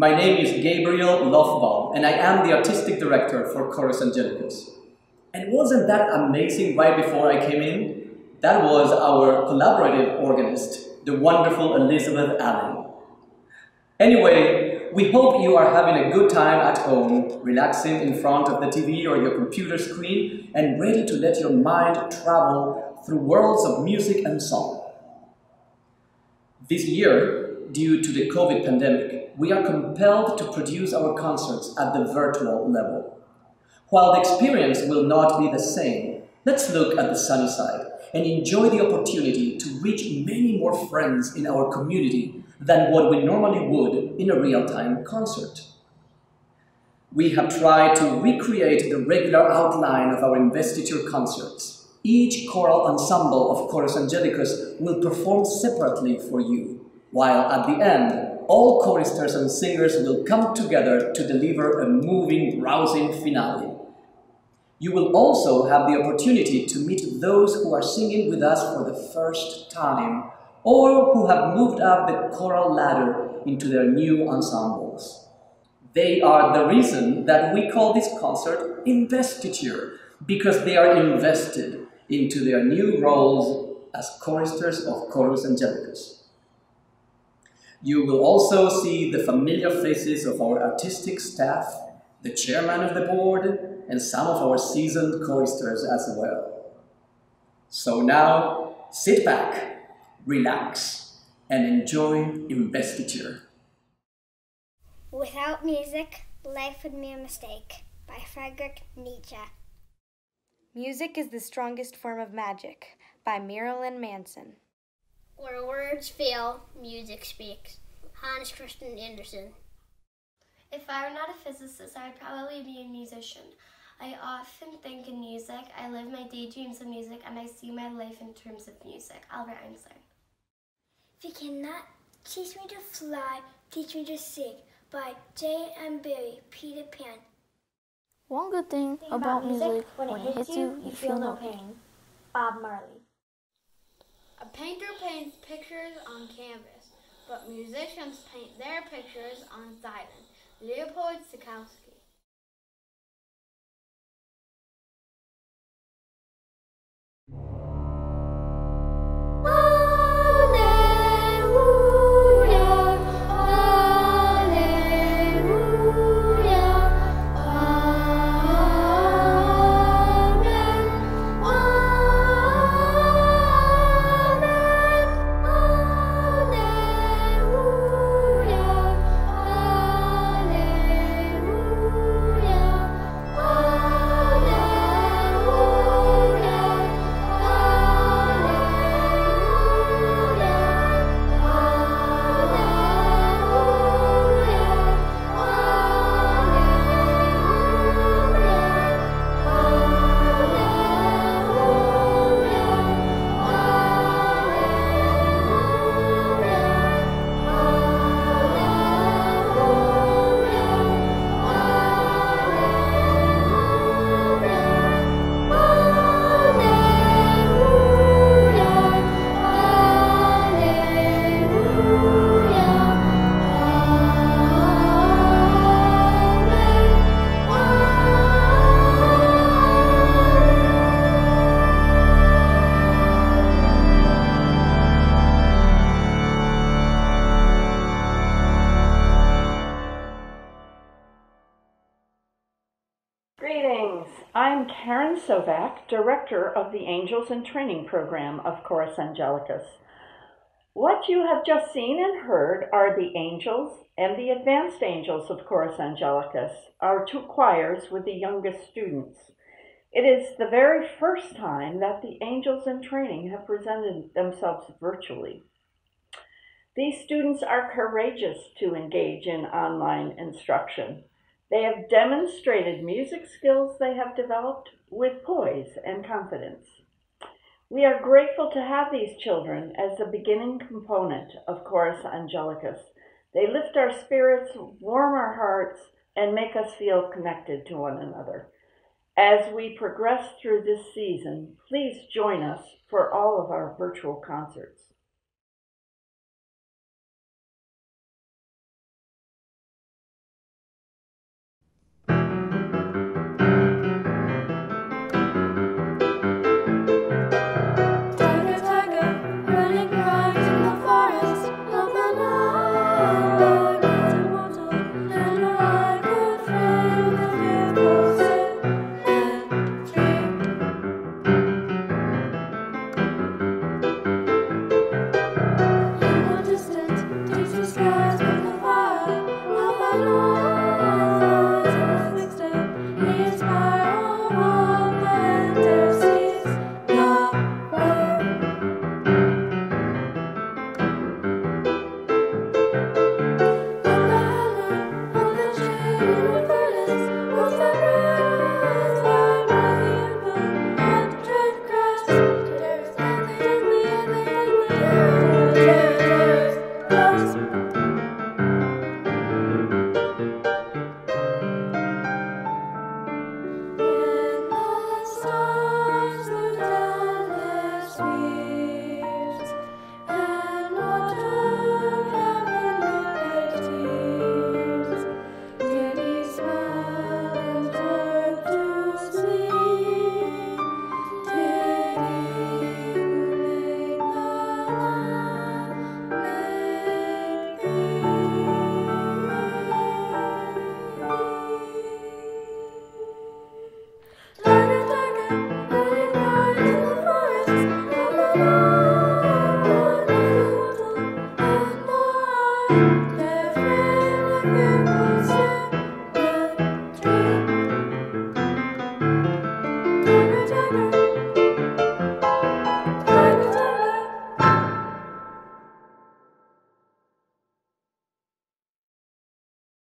My name is Gabriel Lofbaum, and I am the artistic director for Chorus Angelicus. And wasn't that amazing right before I came in? That was our collaborative organist, the wonderful Elizabeth Allen. Anyway, we hope you are having a good time at home, relaxing in front of the TV or your computer screen, and ready to let your mind travel through worlds of music and song. This year, due to the COVID pandemic, we are compelled to produce our concerts at the virtual level. While the experience will not be the same, let's look at the sunny side and enjoy the opportunity to reach many more friends in our community than what we normally would in a real-time concert. We have tried to recreate the regular outline of our investiture concerts. Each choral ensemble of Chorus Angelicus will perform separately for you, while at the end, all choristers and singers will come together to deliver a moving, rousing finale. You will also have the opportunity to meet those who are singing with us for the first time or who have moved up the choral ladder into their new ensembles. They are the reason that we call this concert investiture, because they are invested into their new roles as choristers of Chorus Angelicus. You will also see the familiar faces of our artistic staff, the chairman of the board, and some of our seasoned choristers as well. So now, sit back, relax, and enjoy investiture. Without music, life would be a mistake. By Friedrich Nietzsche. Music is the strongest form of magic. By Marilyn Manson. Where words fail, music speaks. Hans Christian Andersen. If I were not a physicist, I'd probably be a musician. I often think in music, I live my daydreams of music, and I see my life in terms of music. Albert Einstein. If you cannot teach me to fly, teach me to sing. By J. M. Barrie, Peter Pan. One good thing Think about music, when it hits you, you feel no pain. Bob Marley. A painter paints pictures on canvas, but musicians paint their pictures on silence. Leopold Stokowski. Director of the Angels in Training Program of Chorus Angelicus. What you have just seen and heard are the angels and the advanced angels of Chorus Angelicus, our two choirs with the youngest students. It is the very first time that the angels in training have presented themselves virtually. These students are courageous to engage in online instruction. They have demonstrated music skills they have developed with poise and confidence. We are grateful to have these children as the beginning component of Chorus Angelicus. They lift our spirits, warm our hearts, and make us feel connected to one another. As we progress through this season, please join us for all of our virtual concerts.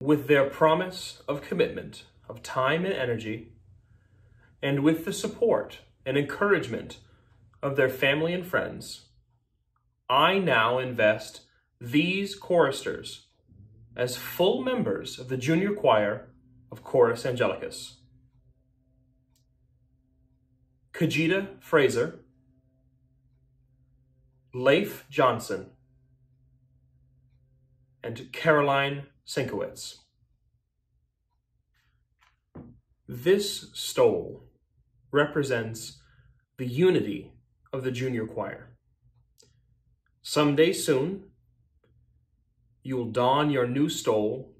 With their promise of commitment of time and energy, and with the support and encouragement of their family and friends, I now invest these choristers as full members of the junior choir of Chorus Angelicus. Kajita Fraser, Leif Johnson, and Caroline Sinkowitz. This stole represents the unity of the junior choir. Someday soon, you'll don your new stole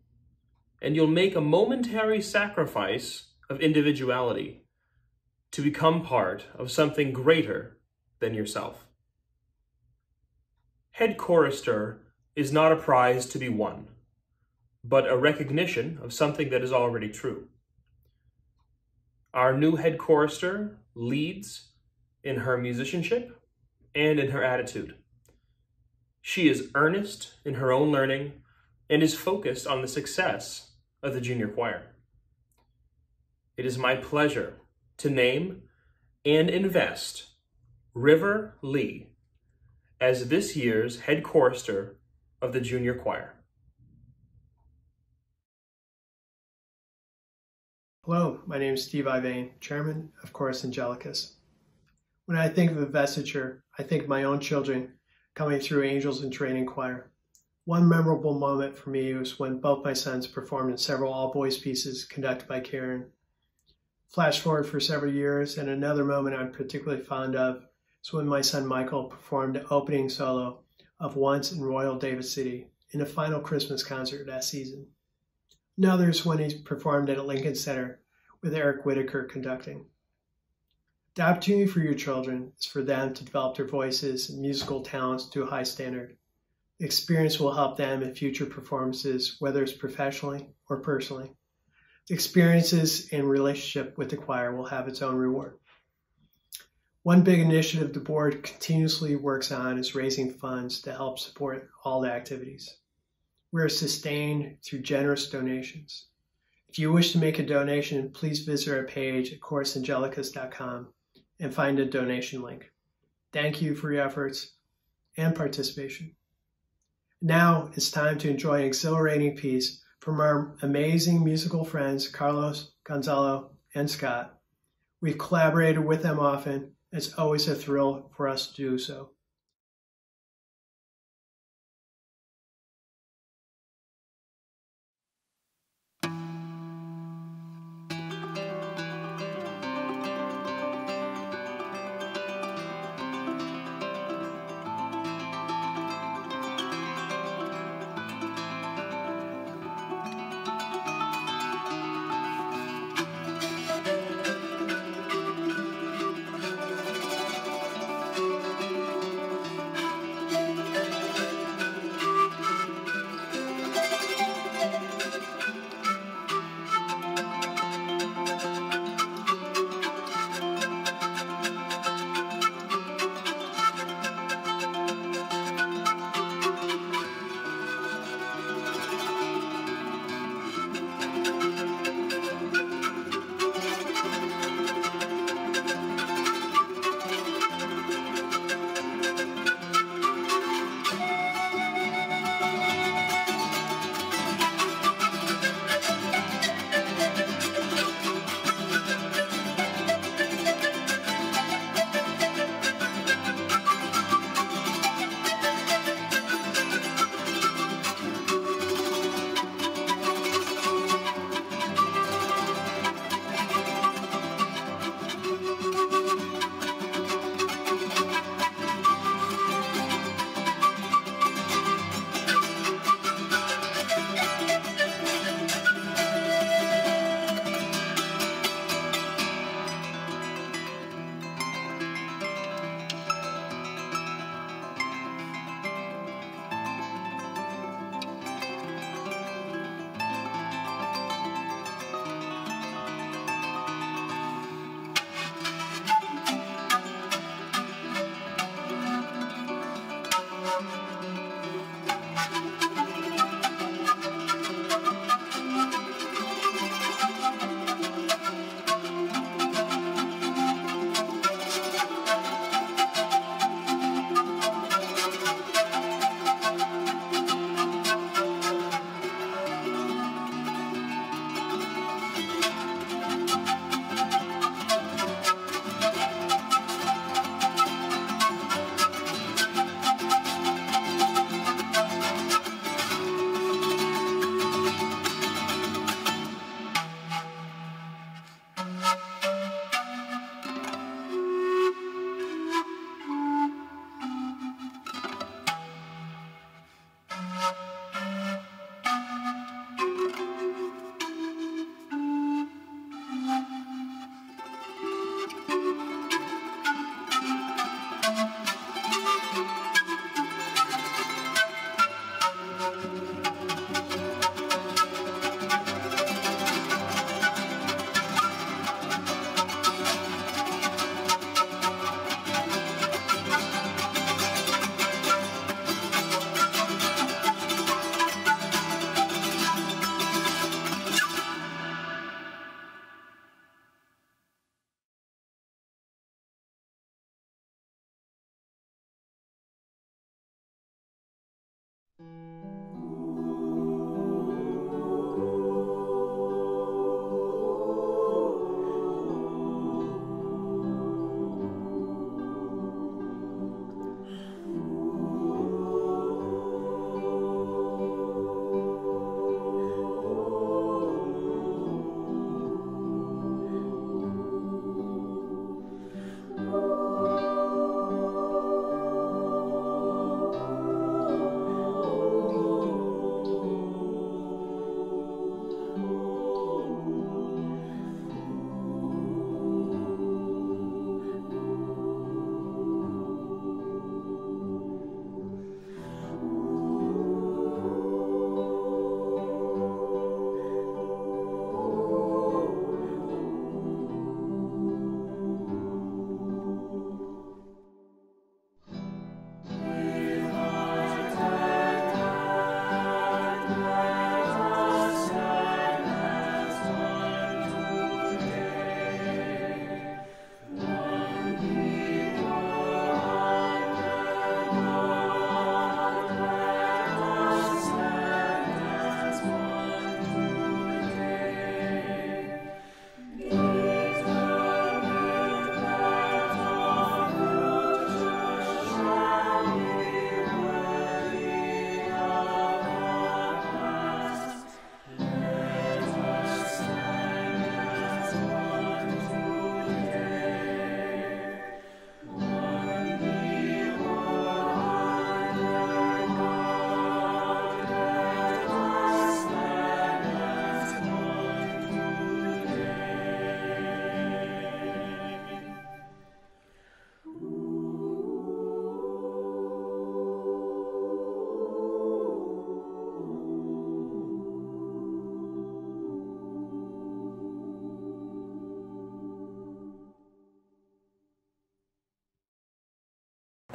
and you'll make a momentary sacrifice of individuality to become part of something greater than yourself. Head chorister is not a prize to be won but a recognition of something that is already true. Our new head chorister leads in her musicianship and in her attitude. She is earnest in her own learning and is focused on the success of the junior choir. It is my pleasure to name and invest River Lee as this year's head chorister of the junior choir. Hello, my name is Steve Ivane, Chairman of Chorus Angelicus. When I think of investiture, I think of my own children coming through Angels in Training Choir. One memorable moment for me was when both my sons performed in several all boys pieces conducted by Karen. Flash forward for several years, and another moment I'm particularly fond of is when my son Michael performed the opening solo of Once in Royal David City in the final Christmas concert that season. Another is when he performed at a Lincoln Center with Eric Whitacre conducting. The opportunity for your children is for them to develop their voices and musical talents to a high standard. The experience will help them in future performances, whether it's professionally or personally. The experiences and relationship with the choir will have its own reward. One big initiative the board continuously works on is raising funds to help support all the activities. We are sustained through generous donations. If you wish to make a donation, please visit our page at chorusangelicus.com and find a donation link. Thank you for your efforts and participation. Now it's time to enjoy an exhilarating piece from our amazing musical friends Carlos, Gonzalo, and Scott. We've collaborated with them often. It's always a thrill for us to do so.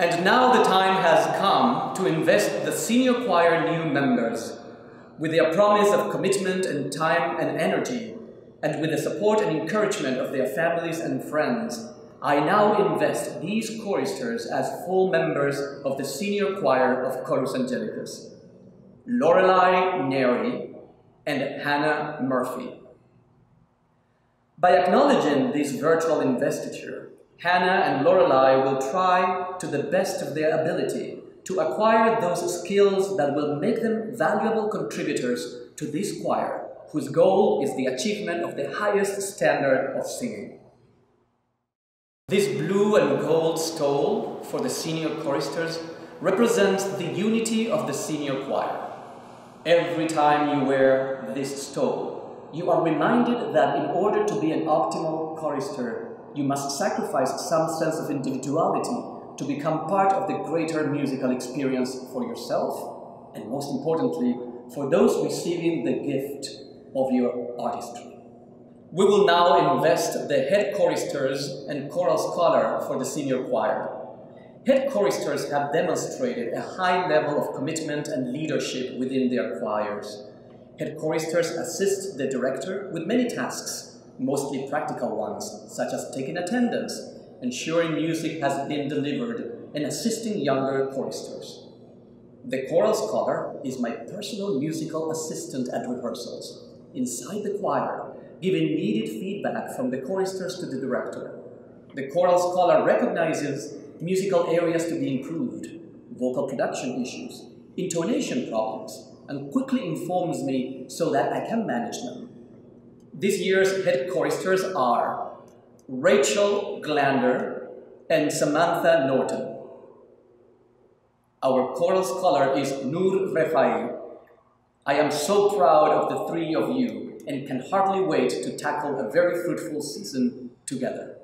And now the time has come to invest the senior choir new members with their promise of commitment and time and energy, and with the support and encouragement of their families and friends, I now invest these choristers as full members of the senior choir of Chorus Angelicus. Lorelei Neri and Hannah Murphy. By acknowledging this virtual investiture, Hannah and Lorelei will try to the best of their ability to acquire those skills that will make them valuable contributors to this choir, whose goal is the achievement of the highest standard of singing. This blue and gold stole for the senior choristers represents the unity of the senior choir. Every time you wear this stole, you are reminded that in order to be an optimal chorister, you must sacrifice some sense of individuality to become part of the greater musical experience for yourself, and most importantly, for those receiving the gift of your artistry. We will now invest the head choristers and choral scholar for the senior choir. Head choristers have demonstrated a high level of commitment and leadership within their choirs. Head choristers assist the director with many tasks, mostly practical ones, such as taking attendance, ensuring music has been delivered, and assisting younger choristers. The choral scholar is my personal musical assistant at rehearsals, inside the choir, giving needed feedback from the choristers to the director. The choral scholar recognizes musical areas to be improved, vocal production issues, intonation problems, and quickly informs me so that I can manage them. This year's head choristers are Rachel Glander, and Samantha Norton. Our choral scholar is Nur Refai. I am so proud of the three of you and can hardly wait to tackle a very fruitful season together.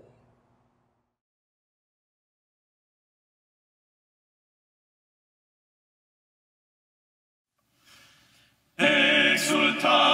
Exultate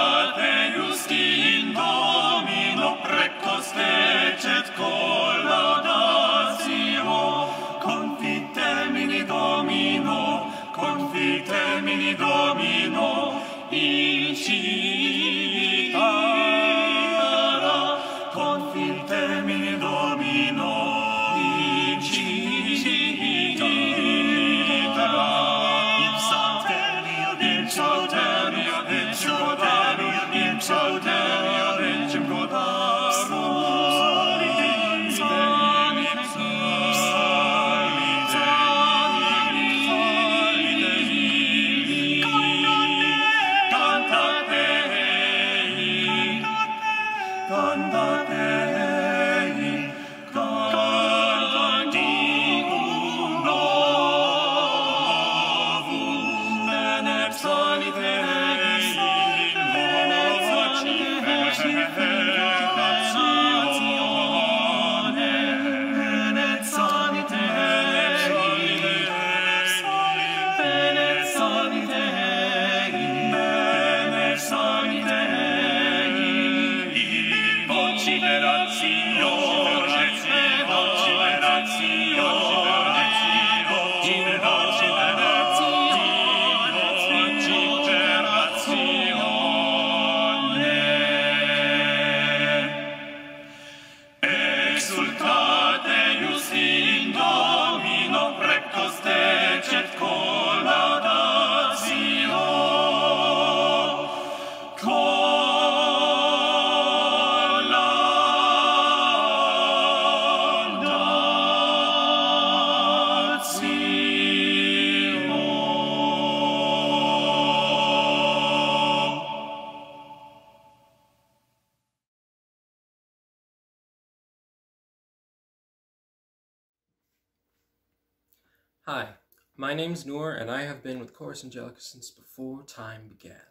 name's Noor, and I have been with Chorus Angelicus since before time began.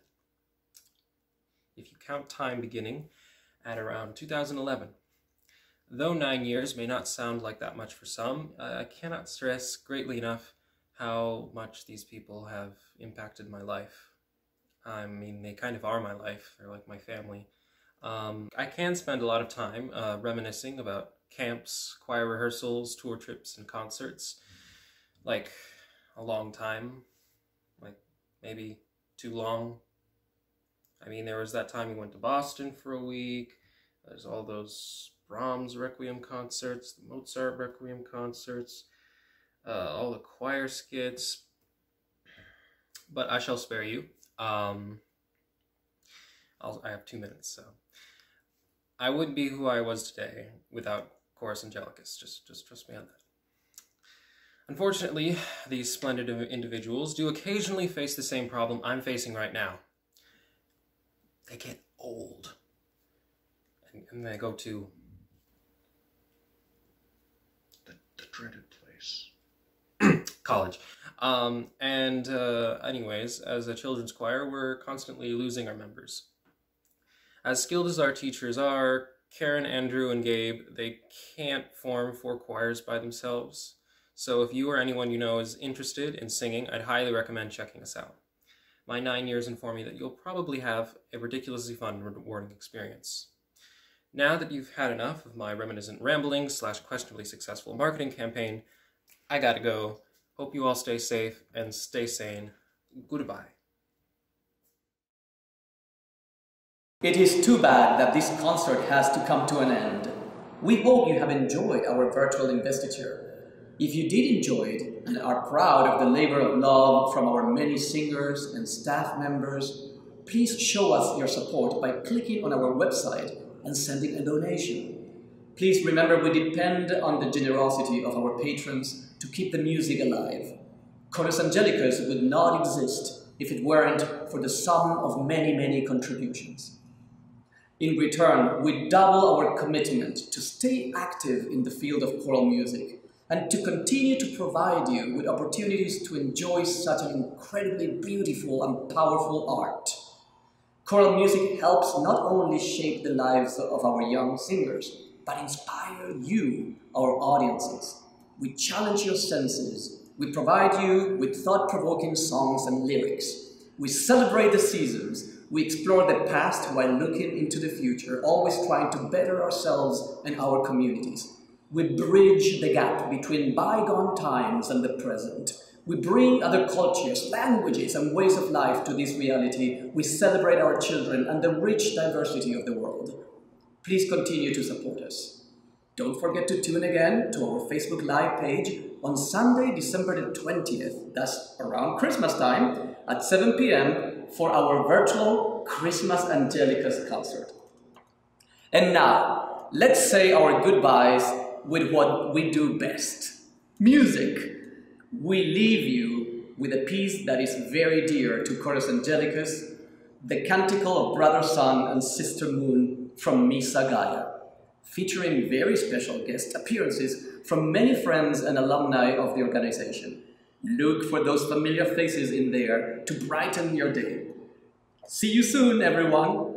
If you count time beginning at around 2011. Though nine years may not sound like that much for some, I cannot stress greatly enough how much these people have impacted my life. I mean, they kind of are my life, they're like my family. Um, I can spend a lot of time uh, reminiscing about camps, choir rehearsals, tour trips, and concerts. like a long time, like maybe too long. I mean, there was that time we went to Boston for a week. There's all those Brahms Requiem concerts, the Mozart Requiem concerts, uh, all the choir skits. But I shall spare you. Um, I have two minutes, so I wouldn't be who I was today without Chorus Angelicus. Just, just trust me on that. Unfortunately, these splendid individuals do occasionally face the same problem I'm facing right now. They get old. And, and they go to the, the dreaded place. College. Um, and uh, anyways, as a children's choir, we're constantly losing our members. As skilled as our teachers are, Karen, Andrew, and Gabe, they can't form four choirs by themselves. So if you or anyone you know is interested in singing, I'd highly recommend checking us out. My nine years inform me that you'll probably have a ridiculously fun and rewarding experience. Now that you've had enough of my reminiscent rambling slash questionably successful marketing campaign, I gotta go. Hope you all stay safe and stay sane. Goodbye. It is too bad that this concert has to come to an end. We hope you have enjoyed our virtual investiture. If you did enjoy it and are proud of the labor of love from our many singers and staff members, please show us your support by clicking on our website and sending a donation. Please remember we depend on the generosity of our patrons to keep the music alive. Chorus Angelicus would not exist if it weren't for the sum of many, many contributions. In return, we double our commitment to stay active in the field of choral music and to continue to provide you with opportunities to enjoy such an incredibly beautiful and powerful art. Choral music helps not only shape the lives of our young singers, but inspire you, our audiences. We challenge your senses. We provide you with thought-provoking songs and lyrics. We celebrate the seasons we explore the past while looking into the future, always trying to better ourselves and our communities. We bridge the gap between bygone times and the present. We bring other cultures, languages, and ways of life to this reality. We celebrate our children and the rich diversity of the world. Please continue to support us. Don't forget to tune again to our Facebook Live page on Sunday, December the 20th, that's around Christmas time, at 7 p.m for our virtual Christmas Angelicus concert. And now, let's say our goodbyes with what we do best. Music. We leave you with a piece that is very dear to Chorus Angelicus, the Canticle of Brother Sun and Sister Moon from Missa Gaia, featuring very special guest appearances from many friends and alumni of the organization. Look for those familiar faces in there to brighten your day. See you soon, everyone.